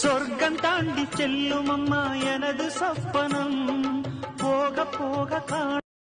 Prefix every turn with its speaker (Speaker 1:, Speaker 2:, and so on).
Speaker 1: சொர்க்கம் தாண்டி செல்லும் அம்மா எனது சொப்பனம் போக போக காண